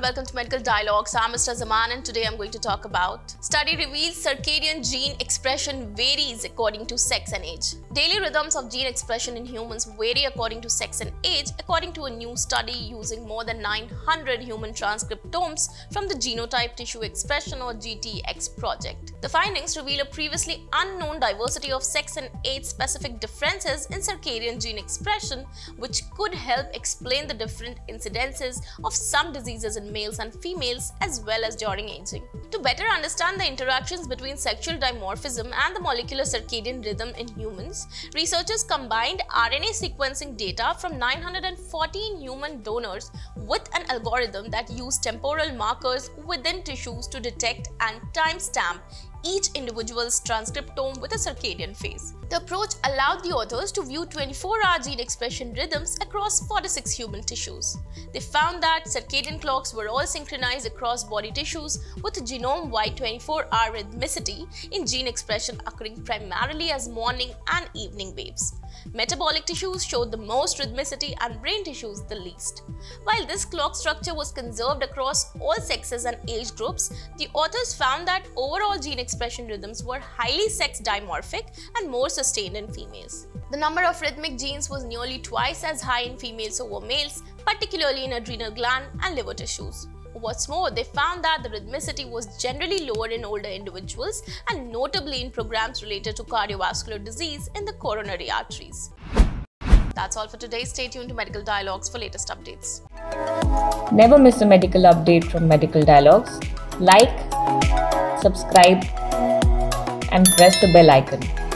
welcome to Medical Dialogues. I'm Mr. Zaman and today I'm going to talk about study reveals circadian gene expression varies according to sex and age. Daily rhythms of gene expression in humans vary according to sex and age according to a new study using more than 900 human transcriptomes from the Genotype Tissue Expression or GTEx project. The findings reveal a previously unknown diversity of sex and age specific differences in circadian gene expression which could help explain the different incidences of some diseases in males and females as well as during aging. To better understand the interactions between sexual dimorphism and the molecular circadian rhythm in humans, researchers combined RNA sequencing data from 914 human donors with an algorithm that used temporal markers within tissues to detect and timestamp each individual's transcriptome with a circadian phase. The approach allowed the authors to view 24-hour gene expression rhythms across 46 human tissues. They found that circadian clocks were all synchronized across body tissues with genome-wide 24-hour rhythmicity in gene expression occurring primarily as morning and evening waves. Metabolic tissues showed the most rhythmicity and brain tissues the least. While this clock structure was conserved across all sexes and age groups, the authors found that overall gene expression rhythms were highly sex dimorphic and more sustained in females. The number of rhythmic genes was nearly twice as high in females over males, particularly in adrenal gland and liver tissues. What's more, they found that the rhythmicity was generally lower in older individuals and notably in programs related to cardiovascular disease in the coronary arteries. That's all for today. Stay tuned to Medical Dialogues for latest updates. Never miss a medical update from Medical Dialogues. Like, subscribe, and press the bell icon.